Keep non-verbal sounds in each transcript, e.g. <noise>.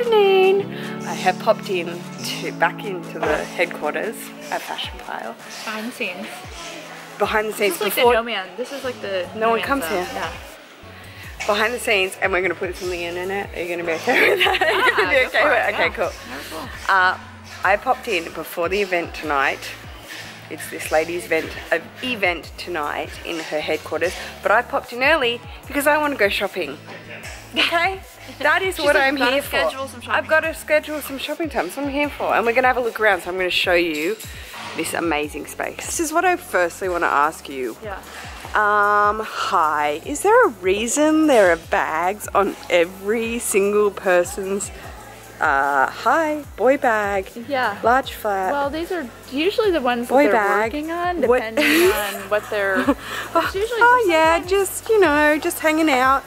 afternoon. I have popped in to back into the headquarters at Fashionphile. Behind the scenes. Behind the scenes This is like before the no man. This is like the No one comes zone. here. Yeah. behind the scenes and we're gonna put this on the internet. Are you gonna be okay with that? <laughs> Are you gonna Yeah, okay for with it? Okay, cool. Cool. Uh, I popped in before the event tonight. It's this lady's event, uh, event tonight in her headquarters, but I popped in early because I want to go shopping. Okay? That is what I'm here for. schedule some shopping." I've got to schedule some shopping time. That's what I'm here for. And we're going to have a look around. So I'm going to show you this amazing space. This is what I firstly want to ask you. Yeah. Um, hi. Is there a reason there are bags on every single person's uh hi, boy bag, Yeah. large flat. Well, these are usually the ones Boy that they're bag. working on, What- depending on what they're. <laughs> Usually oh yeah, just you know, just hanging out.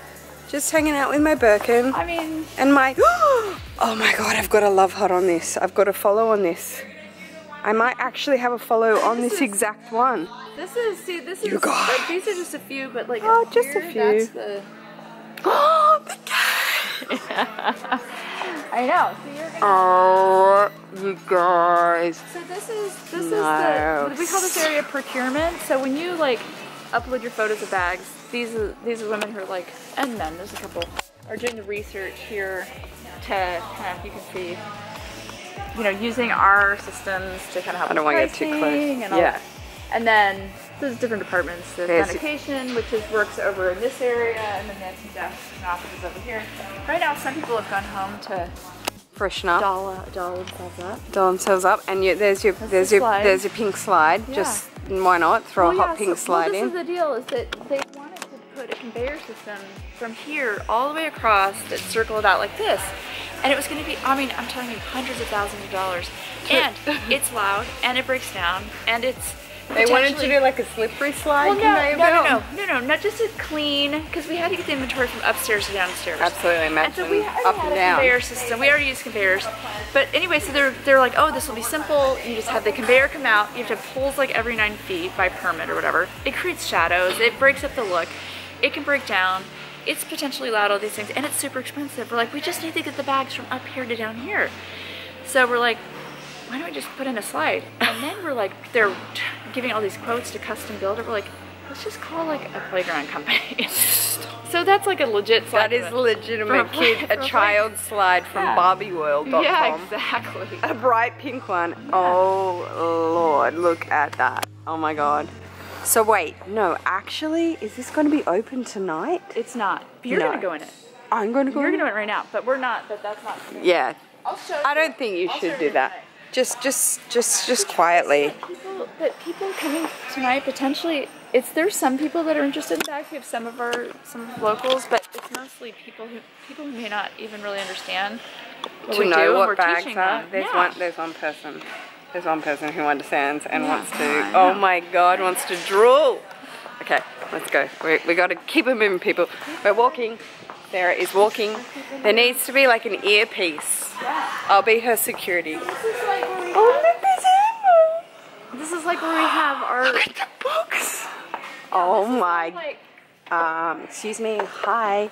Just hanging out with my Birkin I mean, and my <gasps> Oh my god, I've got a love heart on this. I've got a follow on this. I might actually have a follow on This is- exact one. this is see, this You is like these are just a few, but like Oh, just a few. That's the. Oh, the cat. I know. So you're gonna. Oh, you guys. So this is this No. is the we call this area procurement. So when you like upload your photos of bags, these are these are women who are like and men. There's a couple are doing the research here to kind of you can see you know using our systems to kind of help. I don't wanna get too close. And all Yeah. that. And then there's different departments. There's There's- sanitation, which is works over in this area, and then there's some desks and offices over here. Right now, some people have gone home to Freshen up. doll doll themselves up. doll themselves up and you, there's your there's the your slide. there's your pink slide Yeah. just why not throw Well, a hot yeah, pink so- slide well, this in is the deal is that they wanted to put a conveyor system from here all the way across that circled out like this. And it was going to be, I mean, I'm telling you, hundreds of thousands of dollars. And it's loud, and it breaks down, and it's they wanted to do like a slippery slide well, no, no, no, no, no, no, not just to clean, because we had to get the inventory from upstairs to downstairs. absolutely And imagine so we up and a down conveyor system. We already use conveyors. But anyway, so they're they're like, oh, this will be simple. You just have the conveyor come out. You have to have poles like every nine feet by permit or whatever. It creates shadows. It breaks up the look. It can break down. It's potentially loud, all these things, and it's super expensive. We're like, we just need to get the bags from up here to down here. So we're like, why don't we just put in a slide? <laughs> And then we're like, they're giving all these quotes to custom builder. We're like, let's just call like a playground company. <laughs> so that's like a legit slide. that is legitimate from- kid a child slide from Yeah. barbieworld.com Yeah, exactly. a bright pink one. Oh lord look at that oh my god so wait no actually is this going to be open tonight It's not. You're No. gonna go in it. I'm going to go You're in gonna do it right now, but we're not. But that's not. yeah I'll show I don't think you I'll should do that tonight. Just just just just quietly people, that people coming tonight potentially. It's there's some people that are interested in bags. We have some of our some locals, but it's mostly people who people who may not even really understand what to we know and what we're bags are. them. There's Yeah. one. There's one person. There's one person who understands and Yeah, wants to. Oh my God, wants to drool. Okay, let's go. We we got to keep it moving, people. We're walking. Sarah is walking. There needs to be like an earpiece. Yeah. I'll be her security. This is like where we Oh, have, look, Emma. this is like where we have our. Look at the books. Oh my. Like, Um, excuse me. Hi.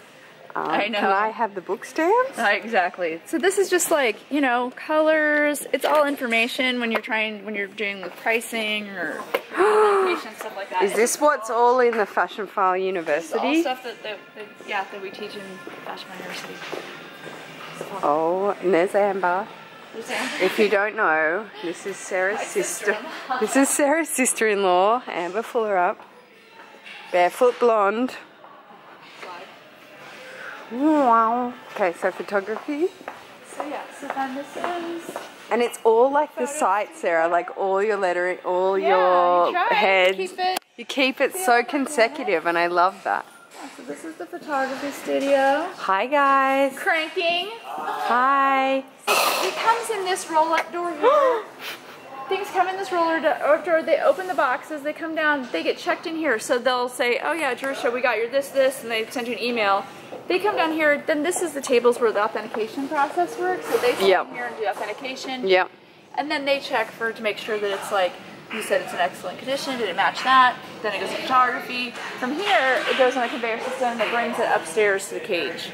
Um, I know. Can I have the book stands? Uh, exactly. So this is just like you know colors. It's all information when you're trying when you're doing with pricing or <gasps> stuff like that. Is this what's all in the Fashionphile It's all University? stuff that, that, that yeah that we teach in Fashion University. Oh, and there's Amber. If you don't know, this is Sarah's sister. This is Sarah's sister-in-law, Amber Fillerup. Barefoot blonde. Wow. Okay, so photography. So yeah. So then this is. And it's all like the sites, Sarah, like all your lettering, all Yeah, your you heads. keep it- You keep it so consecutive, and I love that. So this is the photography studio. Hi, guys. Cranking. Hi. It comes in this roll-up door here. <gasps> Things come in this roller do- door. They open the boxes. They come down. They get checked in here. So they'll say, "Oh yeah, Jerusha, we got your this, this," and they send you an email. They come down here. Then this is the tables where the authentication process works. So they come Yep. here and do authentication. Yep. And then they check for to make sure that it's like you said it's in excellent condition. Did it match that? Then it goes to photography. From here, it goes on a conveyor system that brings it upstairs to the cage.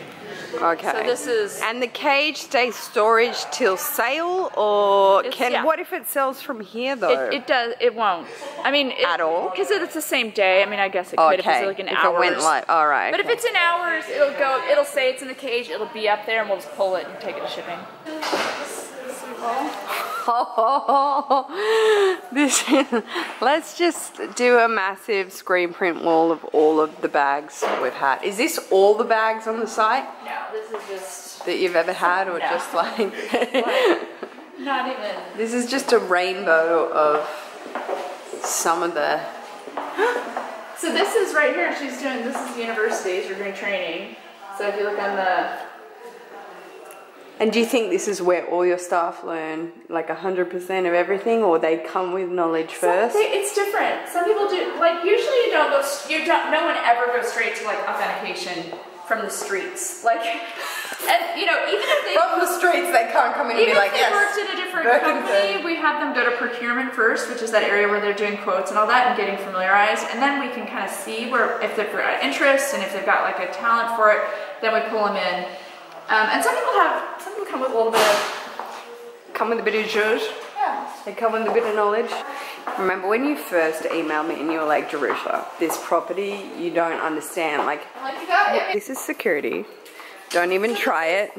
Okay. So this is And the cage stays storage till sale, or can yeah. what if it sells from here though? It, it does. It won't. I mean, it, At all? because it's the same day. I mean, I guess it could if it's like an if hours. it went like, all right. but if it's in hours, it'll go. It'll say it's in the cage. It'll be up there, and we'll just pull it and take it to shipping. <laughs> this is, let's just do a massive screen print wall of all of the bags we've had. Is this all the bags on the site No, this is just that you've ever had, or No. just like? <laughs> <laughs> not even. this is just a rainbow of some of the. <gasps> So this is right here. She's doing. This is universities. You're doing training. So if you look on the And do you think this is where all your staff learn like hundred percent of everything, or they come with knowledge first? Some- It's different. Some people do like usually you don't go. You don't. No one ever goes straight to like authentication from the streets. Like, <laughs> and you know even if they From the streets, they can't come in and even be like, if they yes. worked in a different company, we have them go to procurement first, which is that area where they're doing quotes and all that and getting familiarized, and then we can kind of see where if they've got interest and if they've got like a talent for it, then we pull them in. Um, and some people have some people come with a little bit of Come with a bit of zhuzh. yeah. They come with a bit of knowledge. Remember when you first emailed me and you were like, Jerusha, this property you don't understand. Like, like you got this is security. Don't even try it.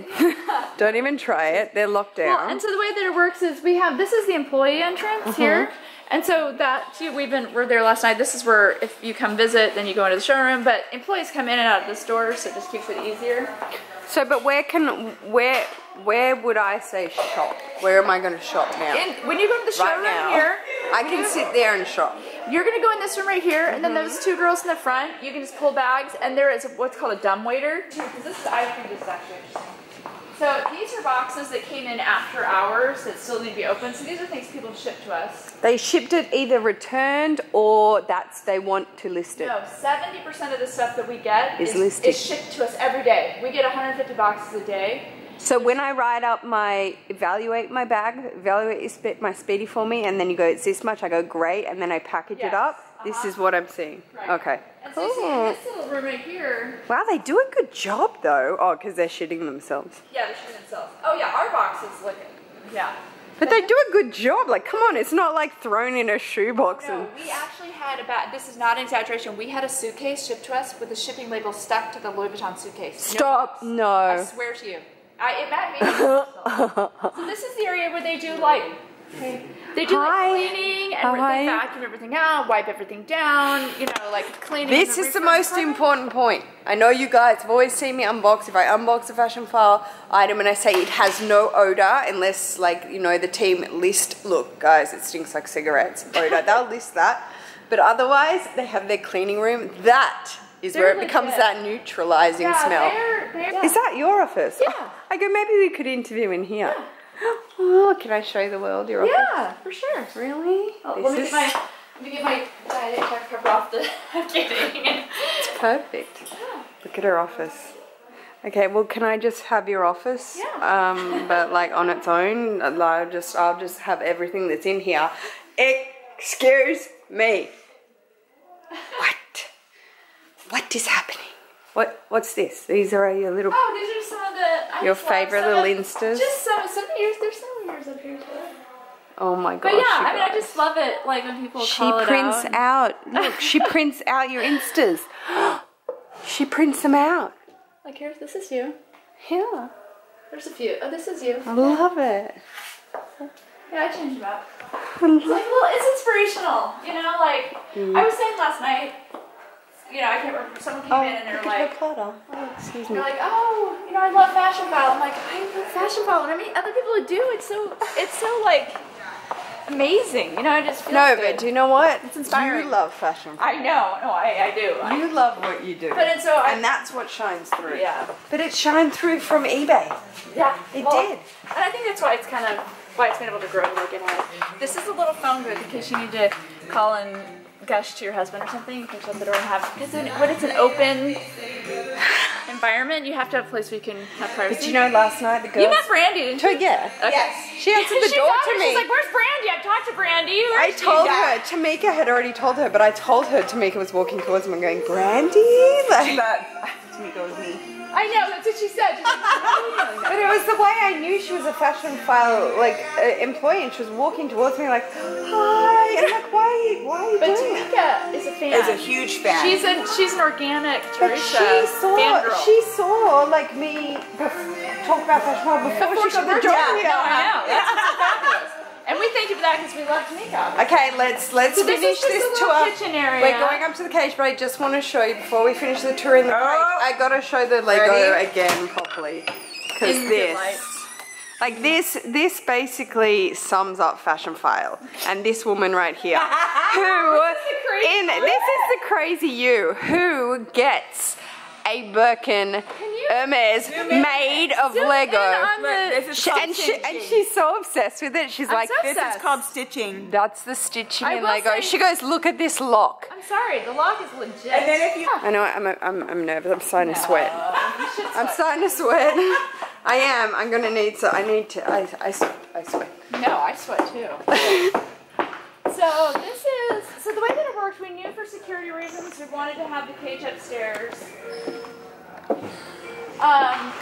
<laughs> don't even try it. They're locked down. Well, and so the way that it works is we have this is the employee entrance mm-hmm. here. And so that too, we've been we're there last night. This is where if you come visit, then you go into the showroom. But employees come in and out of this door, so it just keeps it easier. So, but where can, where, where would I say shop? Where am I going to shop now? And when you go to the right showroom now. here, I can sit there and shop. You're gonna go in this room right here, and then those mm-hmm. two girls in the front, you can just pull bags, and there is what's called a dumb waiter. This is I think this is actually interesting. So these are boxes that came in after hours that still need to be open. So these are things people ship to us. They shipped it either returned or that's they want to list it. No, 70% of the stuff that we get Is is, listed. is shipped to us every day. We get 150 boxes a day. So when I write up my evaluate my bag, evaluate my speedy for me, and then you go it's this much, I go great, and then I package it up. This uh-huh. is what I'm seeing. Right. Okay. And so Cool. this little room right here, Wow, they do a good job though. Oh, because they're shitting themselves. yeah, they're shooting themselves. Oh yeah, our box is looking, yeah. But they do a good job. Like, come on, it's not like thrown in a shoebox No, and. we actually had about, this is not an exaggeration, we had a suitcase shipped to us with the shipping label stuck to the Louis Vuitton suitcase. No Stop! box. I swear to you. I, it might be. so this is the area where they do like, they do Hi. like cleaning and Hi. they vacuum everything out, wipe everything down, you know, like cleaning. This is the most department. important point. I know you guys have always seen me unbox. If I unbox a Fashionphile item and I say it has no odor, unless like you know the team list, look guys, it stinks like cigarettes. <laughs> Odor, they'll list that. But otherwise, they have their cleaning room. That is They're where it becomes that neutralizing Yeah, smell. They're, Is that your office? Yeah. I go, maybe we could interview in here. Yeah. Oh, can I show the world your office? Yeah, for sure. Really? Oh, let me is get my let me get my diet check cover off the. <laughs> I'm kidding. perfect. Look at her office. Okay, well, can I just have your office? Yeah. Um, but like on its own, I'll just I'll just have everything that's in here. Excuse me. <laughs> What? What is happening? What What's this? These are your little. Oh, these are some of the. I Your favorite little of- instas? Just some some of yours. There's some of yours up here too. Oh my gosh. But yeah, I mean, I just love it. Like when people She call it prints out. out. Look, she <laughs> prints out your instas. <gasps> she prints them out. Like here's this is you. Yeah, There's a few. Oh, this is you. I love it. Yeah, I changed them up. It's like well, it's inspirational. You know, like Mm. I was saying last night. You know, I can't remember. Someone came oh, in and they were like. Oh, excuse me. They're like, oh, you know, I love Fashionphile. I'm like, I love Fashionphile. And I mean, other people who do. It's so, it's so like amazing. You know, I just feel No, good. but do you know what? It's inspiring. You love fashion. I know, no, I, I do. I, You love what you do. but and so I, and that's what shines through. yeah, But it shined through from eBay. yeah, It well, did. And I think that's why it's kind of why it's been able to grow like it has. This is a little phone booth in case you need to call and gush to your husband or something. You can shut the door and have because when when it's an open <laughs> environment, you have to have a place where you can have privacy. But you know, last night the girls. You met Brandy, didn't you? Oh, yeah. Okay. Yes. She answered the She door to me. She's like, "Where's Brandy? I've talked to Brandy." I Where's she?" told her, Tamika had already told her, but I told her Tamika was walking towards me and going, Brandy? Like, That Tamika was me. I know, that's what she said. She's like, "Why are you doing that?" But it was the way I knew she was a Fashionphile like uh, employee, and she was walking towards me like, "Hi," and I'm like, "Why? Why are you But doing? Tamika is a fan. Is a huge fan. She's an she's an organic But Teresa she saw, fangirl. she saw like me talk about Fashionphile before, Before she got the worked job out. here. No, I know. That's what's fabulous. And we thank you for that because we love Tamika. Okay, let's let's So this finish is just this a tour. kitchen area. We're going up to the cage, but I just want to show you before we finish the tour in the Oh. cage. I gotta show the Lego Ready? again properly because In good this. light. Like this, this basically sums up Fashionphile, and this woman right here, <laughs> who crazy in this is the crazy you who gets a Birkin you- Hermes made of Zoom Lego, on the- She- and she and she's so obsessed with it. She's like, so This obsessed. is called stitching. that's the stitching I in will Lego. say- She goes, look at this lock. I'm sorry, the lock is legit. And then if you I know I'm, I'm, I'm nervous. I'm starting to sweat. I'm starting to sweat. <laughs> I am. I'm gonna need so. I need to. I, I, sweat. I sweat. No, I sweat too. <laughs> so this is so the way that it worked. We knew for security reasons we wanted to have the cage upstairs. Um,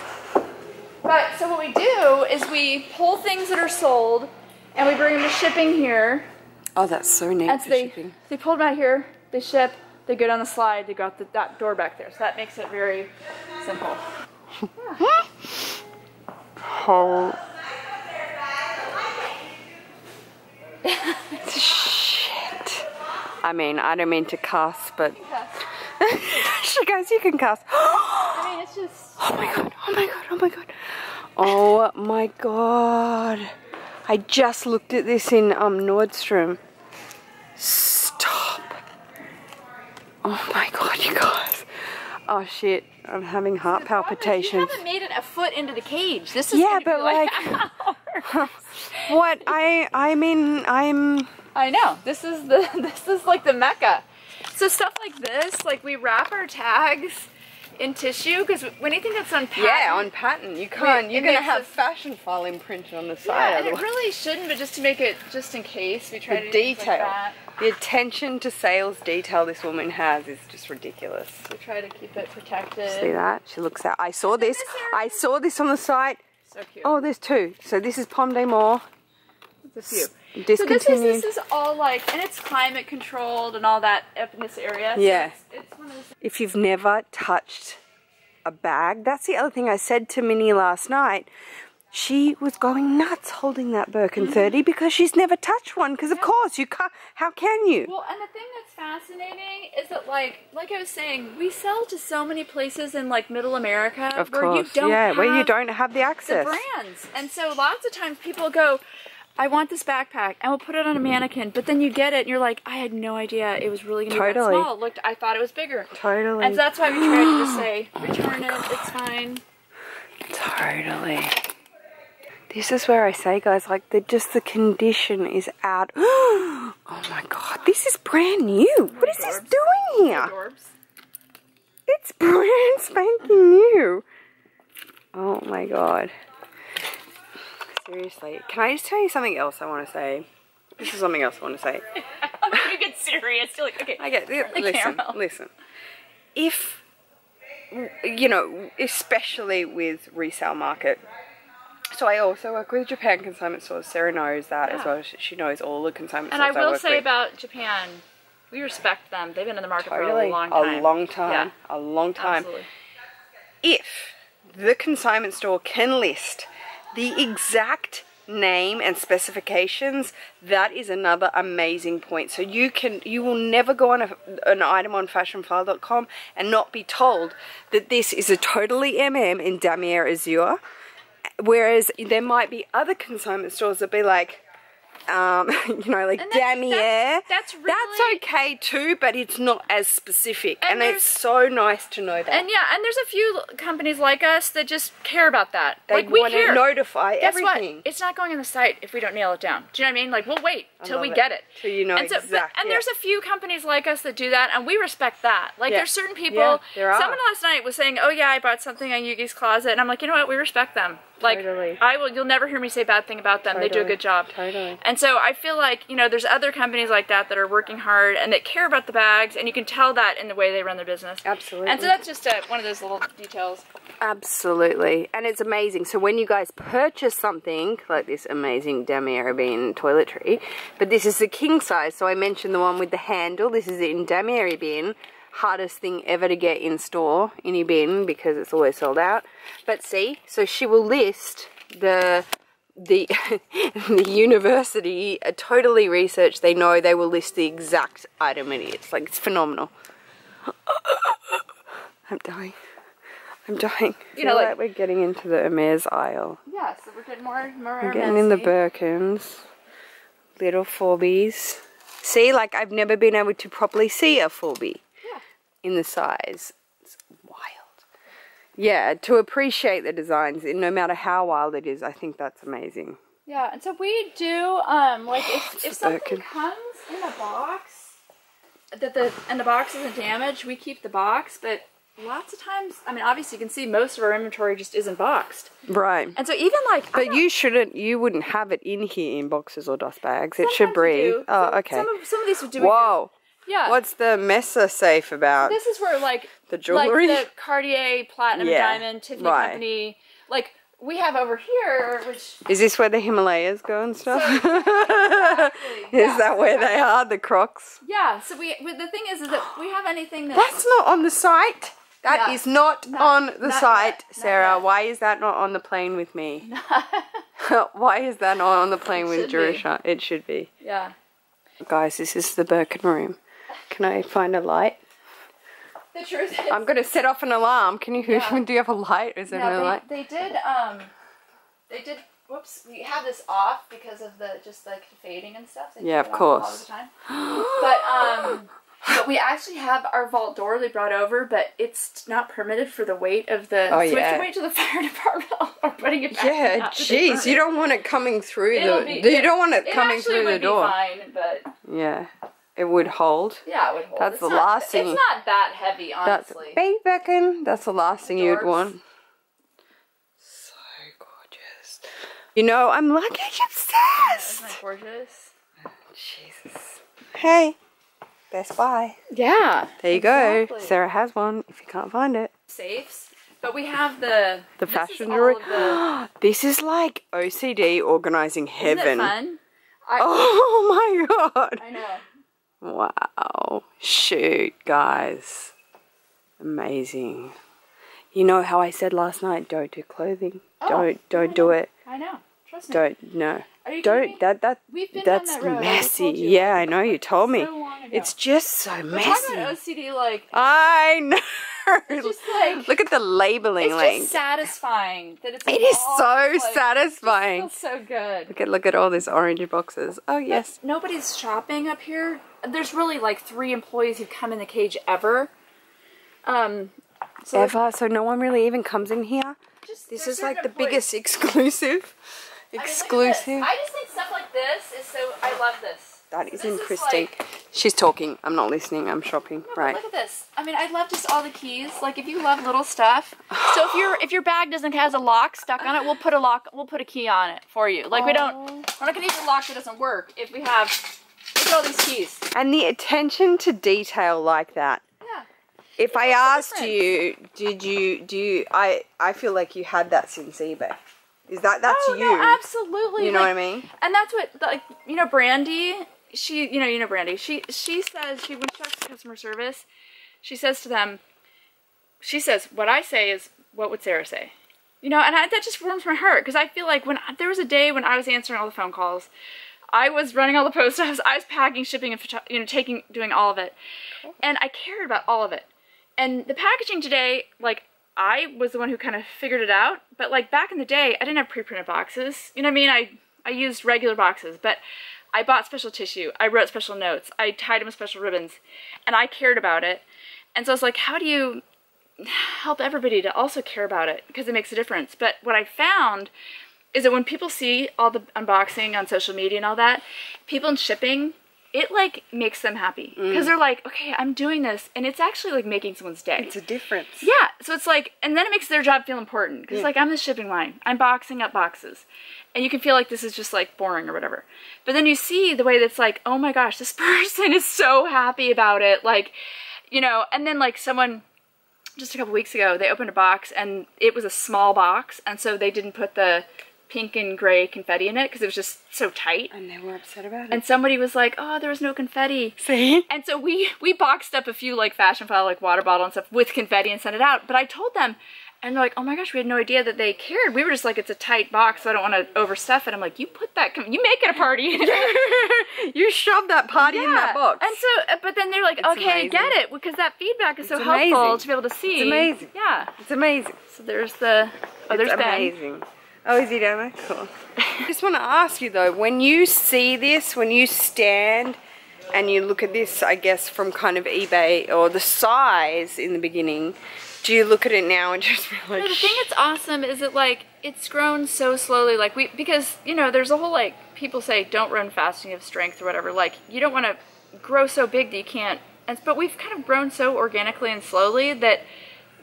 but so what we do is we pull things that are sold, and we bring them to shipping here. Oh, that's so neat And for so they shipping. they pull them out here. They ship. They go down the slide. They go out the, that door back there. So that makes it very simple. <laughs> Oh. <laughs> Shit. I mean, I don't mean to cuss, but <laughs> she goes, you can cuss. <gasps> <gasps> I mean, it's just. Oh my god, oh my god, oh my god. Oh my god. I just looked at this in um Nordstrom. Stop. Oh my god, you guys. Oh shit, I'm having heart You palpitations. haven't made it a foot into the cage. This is Yeah, but like hours. <laughs> <laughs> what I I mean I'm I know. This is the <laughs> this is like the mecca. So stuff like this, like we wrap our tags in tissue because when anything that's on patent. yeah, on patent. You can't you're gonna have Fashionphile imprinted on the Yeah, side. and it really shouldn't, but just to make it just in case, we try the to do like detail. that. The attention to sales detail this woman has is just ridiculous. We try to keep it protected. See that? She looks out. I saw this. I saw this on the site. So cute. Oh, there's two. So this is Pomme d'Amour. There's a few. So this is this is all like, and it's climate controlled and all that up in this area. So Yeah. It's, it's one of those. if you've never touched a bag, that's the other thing I said to Minnie last night. She was going nuts holding that Birkin mm-hmm. 30 because she's never touched one. Because of course you can't. How can you? Well, and the thing that's fascinating is that, like, like I was saying, we sell to so many places in like Middle America Of where course, you don't yeah, have where you don't have the access the brands, and so lots of times people go, "I want this backpack," and we'll put it on a mannequin, but then you get it and you're like, "I had no idea it was really gonna be that small. It looked, I thought it was bigger." Totally. And so that's why we try to just <gasps> say, "Return it. It's fine." Totally. This is where I say, guys, like the just the condition is out. <gasps> oh my god, this is brand new. What is this doing here? It's brand spanking new. Oh my god. Seriously, can I just tell you something else I want to say? This is something else I want to say. <laughs> you get serious. You're like, okay. I get listen, listen. If you know, especially with resale market. So I also work with Japan consignment stores. Sarah knows that as well. She- knows all the consignment stores. And I will work say with. about Japan, we respect them. They've been in the market for a long time. a long time, Yeah, a long time. absolutely. if the consignment store can list the exact name and specifications that is another amazing point so you can you will never go on a, an item on fashionphile.com and not be told that this is a totally mm in damier azure whereas there might be other consignment stores that be like um, <laughs> you know, like that's- damier. that's- that's really- okay too, but it's not as specific, And and, it's so nice to know that. And yeah, and there's a few companies like us that just care about that. They like we want care. to notify Guess everything. what? It's not going on the site if we don't nail it down. Do you know what I mean? Like we'll wait till we it. get it. Till you know and so, but- and yeah. there's a few companies like us that do that, and we respect that. Like Yeah. there's certain people. Yeah, there are. Someone last night was saying, "Oh yeah, I bought something on Yoogi's Closet," and I'm like, you know what? We respect them. Like Totally. I will. You'll never hear me say a bad thing about them. They do a good job. Totally. And And so I feel like, you know, there's other companies like that that are working hard and that care about the bags, and you can tell that in the way they run their business. Absolutely. And so that's just uh, one of those little details. Absolutely. And it's amazing. So when you guys purchase something like this amazing Damier bin toiletry, but this is the king size. So I mentioned the one with the handle. This is in Damier bin. Hardest thing ever to get in store in your bin because it's always sold out. But see, so she will list the the <laughs> the university uh, totally researched. They know they will list the exact item in it. is. Like it's phenomenal. <laughs> I'm dying. I'm dying. You know, like- like we're getting into the Hermes aisle. Yeah, so we're getting more, more We're getting in the Birkins, little Forbies. See, like I've never been able to properly see a Forbie Yeah. In the size. It's wild. Yeah, to appreciate the designs, no matter how wild it is, I think that's amazing. Yeah, and so we do um like if, if something comes in a box that the and the box isn't damaged, we keep the box, but lots of times I mean obviously you can see most of our inventory just isn't boxed. Right. And so even like But you shouldn't, you wouldn't have it in here in boxes or dust bags. It should breathe. Oh, okay. Some of, some of these would do. Whoa. Yeah. What's the Messer safe about? this is where like The jewelry? like the Cartier Platinum Yeah, Diamond Tiffany right. Company like we have over here which Is this where the Himalayas go and stuff? <laughs> Exactly, is yeah. that where they are, the Crocs? yeah, so we but the thing is is that we have anything that That's not on the site. That is Yeah. not, Not- on the not site, yet, Sarah. Why is that not on the plane with me? <laughs> <laughs> Why is that not on the plane with. Jerusha? It should be. yeah. Guys, this is the Birkin room. Can I find a light? The truth is I'm going to set off an alarm. Can you, Yeah. <laughs> do you have a light? Is there no No, light? they, they did. Um, they did. Whoops, we have this off because of the just like fading and stuff. They Yeah, of it course. but um, but we actually have our vault door they brought over, but it's not permitted for the weight of the. Oh, so we have yeah. to wait to the <laughs> fire department <laughs> or putting it back. Yeah, out to be jeez, you don't want it coming through It'll the. be- you don't want it It coming through would the be door. fine, but Yeah, it would hold. yeah, it would hold. That's It's the not- last thing- It's not that heavy, That's honestly. baby Birkin. That's the last thing you'd want. So gorgeous. You know, I'm lucky obsessed. Isn't that gorgeous? Jesus. Hey, Best Buy. Yeah. There you go. Sarah has one. If you can't find it, Safes, but we have the the fashion all jewelry. the- <gasps> this is like OCD organizing Isn't heaven. it fun? I, <laughs> Oh my god. I know. Wow. Shoot, guys. Amazing. You know how I said last night, don't do clothing. Oh, don't don't do it. I know. Trust me. Don't no. Don't that that We've been down that's that I messy. you. Yeah, I know you told me. So. It's just so We're messy. OCD like I <laughs> know. It's just like- the labeling it's link. just satisfying that it's It is so satisfying. Feels so good. Look at look at all these orange boxes. Oh yes. Nobody's shopping up here. There's really like three employees who come in the cage ever. Um, so Ever. So no one really even comes in here. just, This is like the employees- biggest <laughs> exclusive. I mean, look at this. Exclusive. I just think stuff like this is so. I love this. That is this interesting. like- She's talking. I'm not listening. I'm shopping. No, right. Look at this. I mean, I love just all the keys. Like if you love little stuff. So if your if your bag doesn't has a lock stuck on it, we'll put a lock. We'll put a key on it for you. Like we don't. Oh. We're not gonna use a lock that doesn't work. If we have. Look at all these keys. And the attention to detail like that. Yeah. If I asked difference. you, did you do you, I I feel like you had that since eBay. Is that that's oh, you? No, absolutely. You know like, what I mean? And that's what like you know Brandy. She you know you know Brandy. She she says she when she talks to customer service, she says to them. She says what I say is what would Sarah say. You know, and I, that just warms my heart because I feel like when there was a day when I was answering all the phone calls, I was running all the post office, <laughs> I was packing, shipping, and you know taking doing all of it, and I cared about all of it. And the packaging today, like I was the one who kind of figured it out, but like back in the day, I didn't have pre-printed boxes. You know what I mean? I I used regular boxes, but I bought special tissue. I wrote special notes. I tied with special ribbons, and I cared about it. And so I was like, how do you help everybody to also care about it because it makes a difference. But what I found is that when people see all the unboxing on social media and all that, people in shipping, it like makes them happy mm. because they're like, okay, I'm doing this, and it's actually like making someone's day. It's a difference. yeah. so it's like, and then it makes their job feel important because Yeah. Mm. like I'm the shipping line, I'm boxing up boxes, and you can feel like this is just like boring or whatever. But then you see the way that's like, oh my gosh, this <laughs> person is so happy about it, like, you know, and then like someone just a couple weeks ago they opened a box and it was a small box, and so they didn't put the pink and gray confetti in it because it was just so tight. And they were upset about it. And somebody was like, "Oh, there was no confetti." See? And so we we boxed up a few like Fashionphile like water bottle and stuff with confetti and sent it out. But I told them, and they're like, "Oh my gosh, we had no idea that they cared. We were just like, it's a tight box, so I don't want to overstuff it." I'm like, "You put that, you make it a party." <laughs> you shoved that party in that box. And so, uh, but then they're like, It's "Okay, I get it," because that feedback is so It's helpful to be able to see. It's amazing. Yeah. It's amazing. So there's the. Oh, there's it's Ben. Amazing. Oh, is he down there? Cool. I just want to ask you though, when you see this, when you stand and you look at this, I guess from kind of eBay or the size in the beginning, do you look at it now and <laughs> just be like, No, the thing that's awesome is that like it's grown so slowly. Like we because you know there's a whole like people say don't run fast and you have strength or whatever. Like you don't want to grow so big that you can't. And but we've kind of grown so organically and slowly that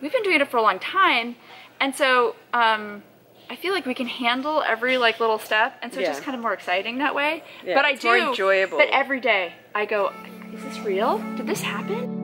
we've been doing it for a long time, and so um, I feel like we can handle every like little step, and so it's just kind of more exciting that way. Yeah, but I do. more enjoyable. But every day I go, is this real? Did this happen?